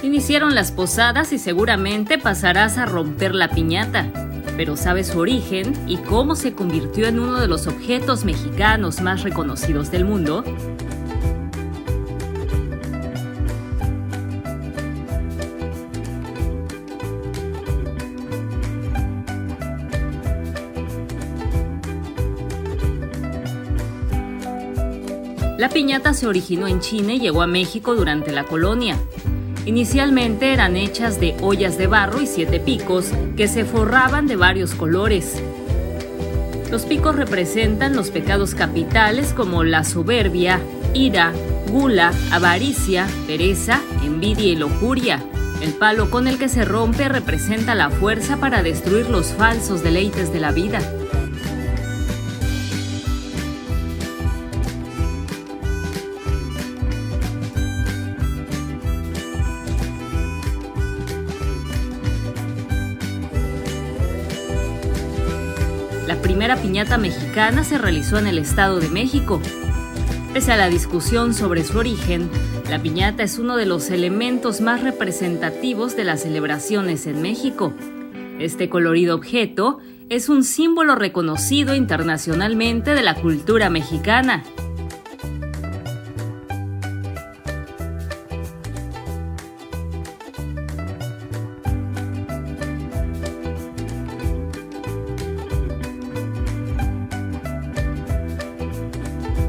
Iniciaron las posadas y seguramente pasarás a romper la piñata. Pero ¿sabes su origen y cómo se convirtió en uno de los objetos mexicanos más reconocidos del mundo? La piñata se originó en China y llegó a México durante la colonia. Inicialmente eran hechas de ollas de barro y siete picos que se forraban de varios colores. Los picos representan los pecados capitales como la soberbia, ira, gula, avaricia, pereza, envidia y lujuria. El palo con el que se rompe representa la fuerza para destruir los falsos deleites de la vida. La primera piñata mexicana se realizó en el Estado de México. Pese a la discusión sobre su origen, la piñata es uno de los elementos más representativos de las celebraciones en México. Este colorido objeto es un símbolo reconocido internacionalmente de la cultura mexicana.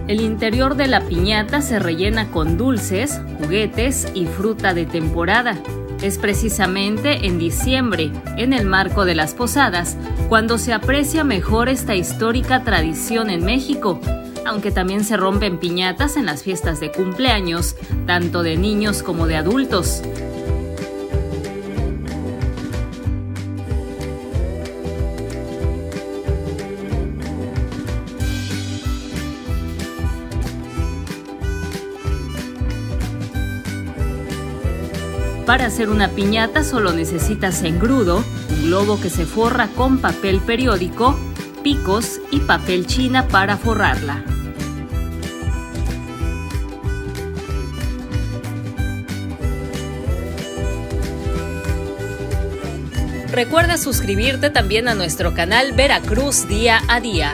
El interior de la piñata se rellena con dulces, juguetes y fruta de temporada. Es precisamente en diciembre, en el marco de las posadas, cuando se aprecia mejor esta histórica tradición en México, aunque también se rompen piñatas en las fiestas de cumpleaños, tanto de niños como de adultos. Para hacer una piñata solo necesitas engrudo, un globo que se forra con papel periódico, picos y papel china para forrarla. Recuerda suscribirte también a nuestro canal Veracruz Día a Día.